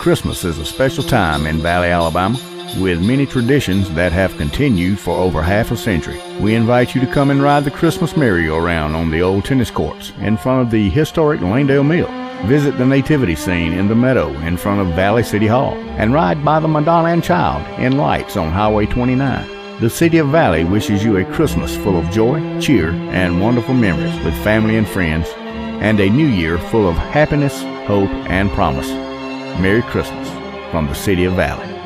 Christmas is a special time in Valley, Alabama, with many traditions that have continued for over half a century. We invite you to come and ride the Christmas merry-go-round on the old tennis courts in front of the historic Langdale Mill. Visit the nativity scene in the meadow in front of Valley City Hall and ride by the Madonna and Child in lights on Highway 29. The City of Valley wishes you a Christmas full of joy, cheer, and wonderful memories with family and friends, and a new year full of happiness, hope, and promise. Merry Christmas from the City of Valley.